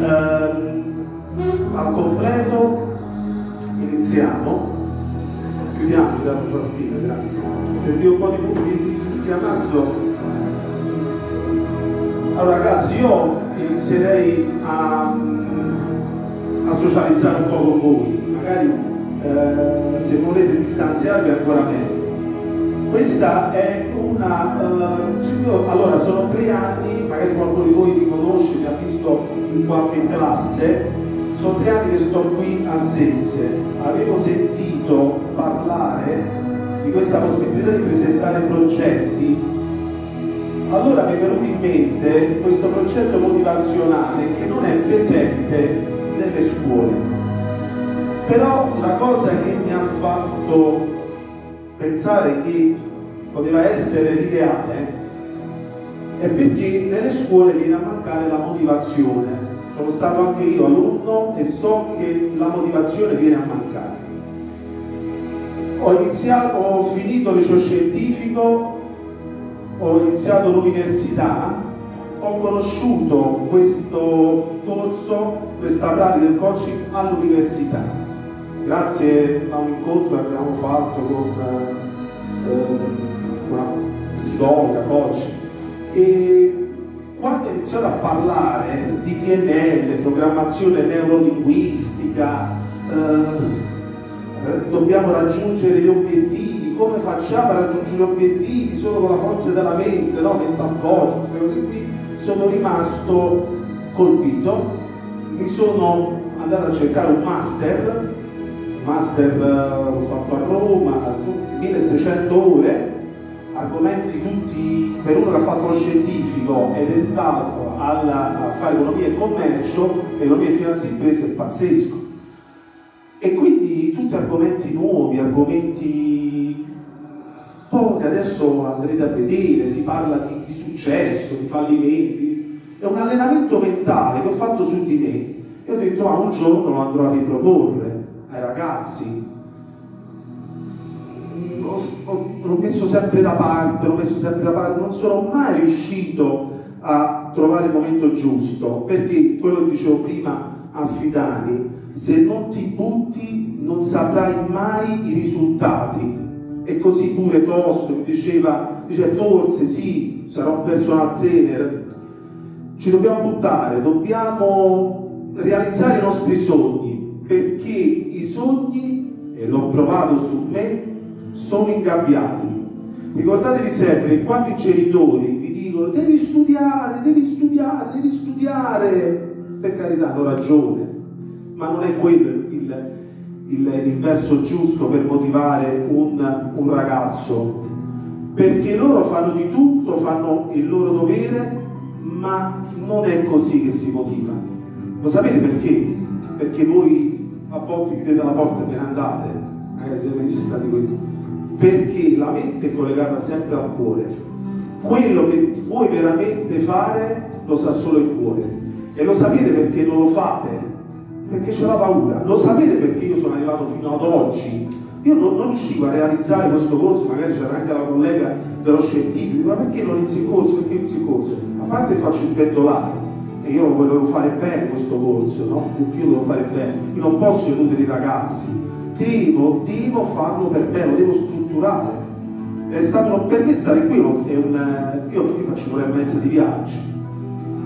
Ehm, al completo iniziamo. Chiudiamo, mi dato fastidio, grazie. Sentivo un po' di, di, di schiamazzo. Allora ragazzi, io inizierei a, a socializzare un po' con voi, magari eh, se volete distanziarvi ancora meglio. Questa è una... Uh, allora, sono tre anni, magari qualcuno di voi mi conosce, mi ha visto in qualche classe, sono tre anni che sto qui a Senze. Avevo sentito parlare di questa possibilità di presentare progetti. Allora mi è venuto in mente questo progetto motivazionale che non è presente nelle scuole. Però la cosa che mi ha fatto pensare che poteva essere l'ideale è perché nelle scuole viene a mancare la motivazione. Sono stato anche io alunno e so che la motivazione viene a mancare. Ho, iniziato, ho finito il liceo scientifico, ho iniziato l'università, ho conosciuto questo corso, questa pratica del coaching all'università, grazie a un incontro che abbiamo fatto con eh, una psicologa, coach, e quando ho iniziato a parlare di PNL, programmazione neurolinguistica, eh, dobbiamo raggiungere gli obiettivi, come facciamo a raggiungere gli obiettivi? Solo con la forza della mente, no? mental coach, queste cose qui, sono rimasto colpito, mi sono andato a cercare un master, master eh, fatto a Roma, 1600 ore, argomenti tutti, per uno che ha fatto lo scientifico ed è entrato a fare economia e commercio, economia e finanza imprese è pazzesco. E quindi tutti argomenti nuovi, argomenti poi che adesso andrete a vedere, si parla di, di successo, di fallimenti, è un allenamento mentale che ho fatto su di me. E ho detto ma un giorno lo andrò a riproporre ai ragazzi, l'ho messo sempre da parte, l'ho messo sempre da parte, non sono mai riuscito a trovare il momento giusto, perché quello che dicevo prima a Fidani, se non ti butti non saprai mai i risultati. E così pure Tosso mi diceva, dice forse sì, sarò un personal trainer, ci dobbiamo buttare, dobbiamo realizzare i nostri sogni, perché i sogni, e l'ho provato su me, sono ingabbiati. Ricordatevi sempre che quando i genitori vi dicono devi studiare, devi studiare, devi studiare, per carità hanno ragione, ma non è quello il, il, il verso giusto per motivare un, un ragazzo, perché loro fanno di tutto, fanno il loro dovere, ma non è così che si motiva. Lo sapete perché? Perché voi a volte chiudete la porta e ve ne andate, magari siete registrati questo perché la mente è collegata sempre al cuore. Quello che vuoi veramente fare lo sa solo il cuore. E lo sapete perché non lo fate? Perché c'è la paura. Lo sapete perché io sono arrivato fino ad oggi? Io non, non riuscivo a realizzare questo corso, magari c'era anche la collega dello scientifico, ma perché non inizi il corso? Perché inizi il corso? A parte faccio il pendolare, e io lo volevo fare bene questo corso, no? Io lo devo fare bene, io non posso illudere i ragazzi, devo, devo farlo per bene, lo devo strutturare. È stato, perché stare qui è un, io qui faccio un'ora e mezza di viaggio,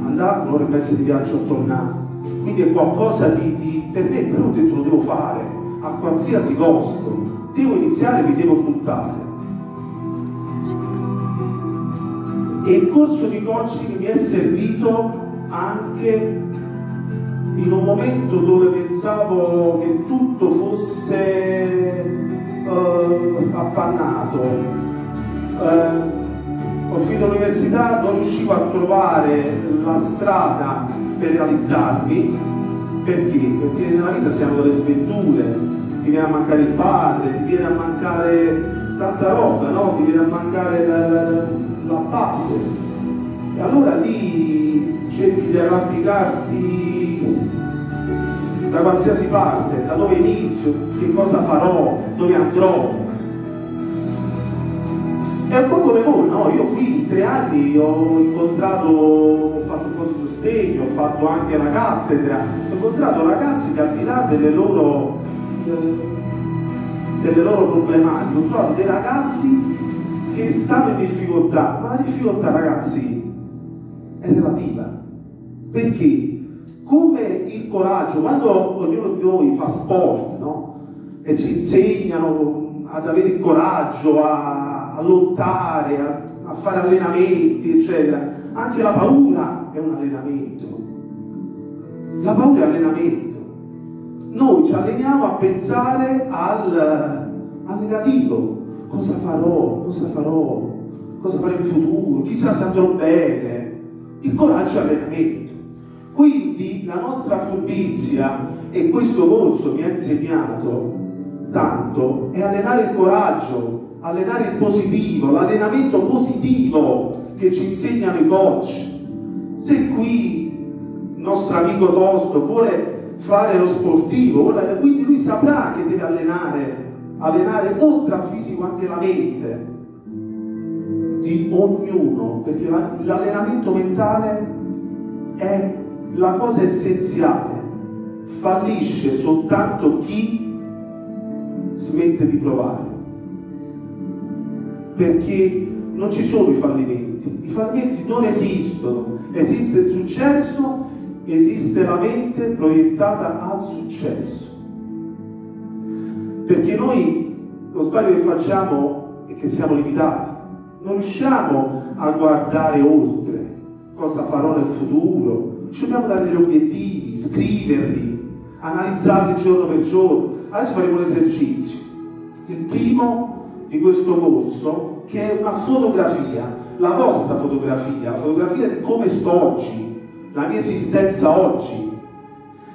andare un'ora e mezza di viaggio a tornare, quindi è qualcosa di, di per me, però ho detto lo devo fare a qualsiasi costo, devo iniziare e mi devo buttare. E il corso di coaching mi è servito anche in un momento dove pensavo che tutto fosse uh, appannato. Uh, ho finito l'università, non riuscivo a trovare la strada per realizzarmi. Perché? Perché nella vita siamo delle sventure, ti viene a mancare il padre, ti viene a mancare tanta roba, no? ti viene a mancare la, la, la base. E allora lì cerchi di arrampicarti da qualsiasi parte, da dove inizio, che cosa farò, dove andrò. È un po' come voi, no? Io qui in tre anni ho incontrato, ho fatto cose su sostegno, ho fatto anche la cattedra, ho incontrato ragazzi che al di là delle loro, eh, delle loro problematiche, ho trovato dei ragazzi che stanno in difficoltà, ma la difficoltà ragazzi è relativa. Perché? Come il coraggio, quando ognuno di noi fa sport, no? E ci insegnano ad avere il coraggio, a, a lottare, a, a fare allenamenti, eccetera, anche la paura è un allenamento. La paura è allenamento. Noi ci alleniamo a pensare al, al negativo. Cosa farò? Cosa farò? Cosa farò in futuro? Chissà se andrò bene. Il coraggio è allenamento. Quindi la nostra furbizia, e questo corso mi ha insegnato tanto, è allenare il coraggio, allenare il positivo, l'allenamento positivo che ci insegnano i coach. Se qui il nostro amico Tosto vuole fare lo sportivo, quindi lui saprà che deve allenare, allenare oltre al fisico anche la mente di ognuno, perché l'allenamento mentale è la cosa essenziale. Fallisce soltanto chi smette di provare. Perché non ci sono i fallimenti, i fallimenti non esistono, esiste il successo, esiste la mente proiettata al successo. Perché noi lo sbaglio che facciamo è che siamo limitati, non riusciamo a guardare oltre cosa farò nel futuro, ci dobbiamo dare degli obiettivi, scriverli, analizzarli giorno per giorno. Adesso faremo un esercizio. Il primo di questo corso che è una fotografia, la vostra fotografia, la fotografia di come sto oggi, la mia esistenza oggi.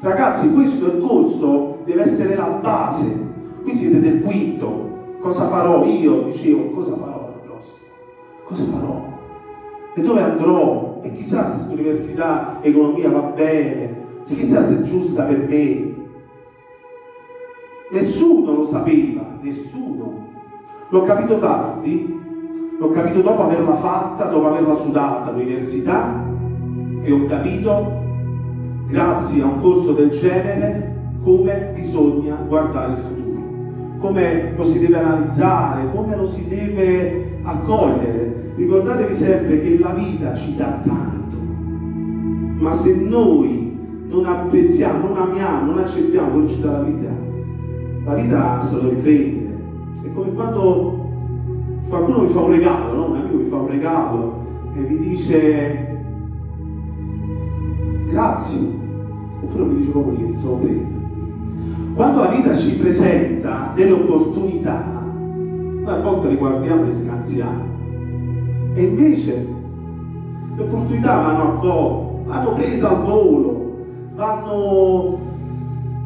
Ragazzi, questo è il corso, deve essere la base. Qui siete del quinto. Cosa farò io? Dicevo, cosa farò l'anno prossimo? Cosa farò? E dove andrò? E chissà se questa università economia va bene, chissà se è giusta per me. Nessuno lo sapeva, nessuno. L'ho capito tardi l'ho capito dopo averla fatta, dopo averla sudata all'università e ho capito, grazie a un corso del genere, come bisogna guardare il futuro, come lo si deve analizzare, come lo si deve accogliere. Ricordatevi sempre che la vita ci dà tanto, ma se noi non apprezziamo, non amiamo, non accettiamo quello che ci dà la vita, la vita se lo riprende. È come quando qualcuno mi fa un regalo, no? un amico mi fa un regalo e mi dice grazie, oppure mi dice proprio niente, sono prende. Quando la vita ci presenta delle opportunità, noi a volte le guardiamo e scansiamo. E invece le opportunità vanno a co, vanno prese al volo, vanno,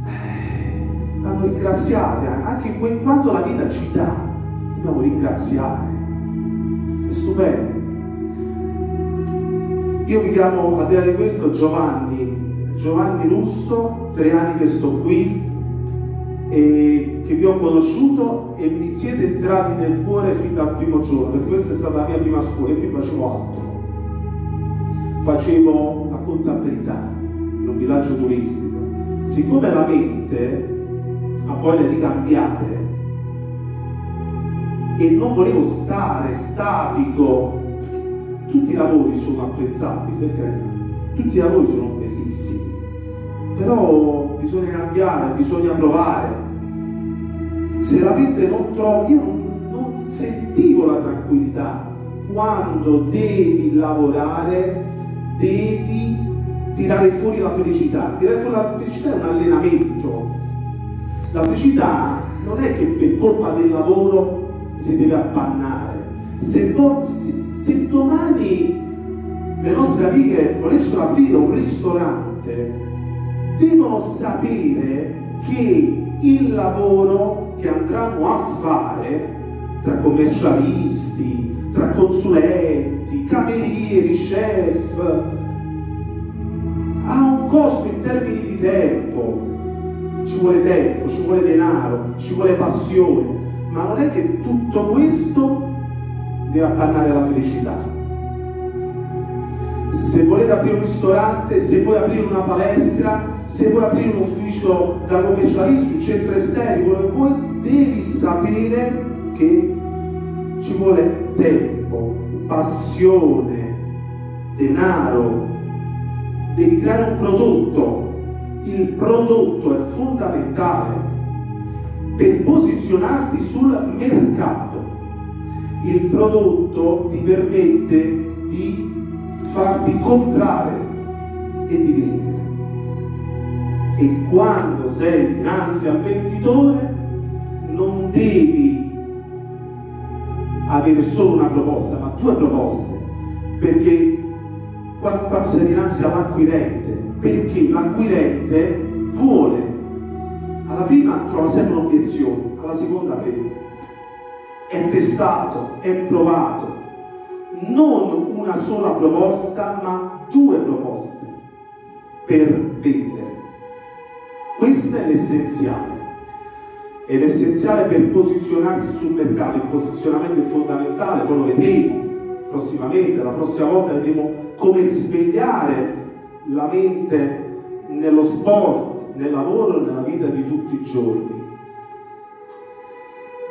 eh, vanno ringraziate anche quando la vita ci dà dobbiamo ringraziare. È stupendo. Io mi chiamo, a di questo, Giovanni, Giovanni Russo, tre anni che sto qui e che vi ho conosciuto e mi siete entrati nel cuore fin dal primo giorno, perché questa è stata la mia prima scuola, io prima facevo altro. Facevo la contabilità in un villaggio turistico. Siccome la mente ha voglia di cambiare, e non volevo stare statico. Tutti i lavori sono apprezzabili, per carità, tutti i lavori sono bellissimi, però bisogna cambiare, bisogna provare. Se la mente non trova, io non, non sentivo la tranquillità quando devi lavorare, devi tirare fuori la felicità. Tirare fuori la felicità è un allenamento. La felicità non è che per colpa del lavoro si deve appannare. Se, se domani le nostre amiche volessero aprire un ristorante, devono sapere che il lavoro che andranno a fare tra commercialisti, tra consulenti, camerieri, chef, ha un costo in termini di tempo. Ci vuole tempo, ci vuole denaro, ci vuole passione ma non è che tutto questo deve appannare la felicità. se volete aprire un ristorante, se vuoi aprire una palestra, se vuoi aprire un ufficio da commercialista, un centro esterno, quello che vuoi, devi sapere che ci vuole tempo, passione, denaro, devi creare un prodotto. Il prodotto è fondamentale per posizionarti sul mercato. Il prodotto ti permette di farti comprare e di vendere. E quando sei dinanzi al venditore devi avere solo una proposta, ma due proposte, perché quando sei dinanzi all'acquirente, perché l'acquirente vuole, alla prima trova sempre un'obiezione, alla seconda prende. È testato, è provato, non una sola proposta, ma due proposte per vendere. Questo è l'essenziale. È l'essenziale per posizionarsi sul mercato, il posizionamento è fondamentale, poi lo vedremo prossimamente, la prossima volta vedremo come risvegliare la mente nello sport, nel lavoro nella vita di tutti i giorni.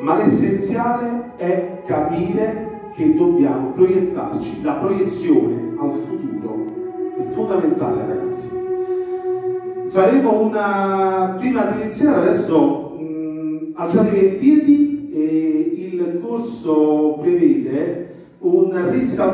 Ma l'essenziale è capire che dobbiamo proiettarci, la proiezione al futuro è fondamentale ragazzi. Faremo una prima di iniziare adesso in piedi e il corso prevede un riscaldamento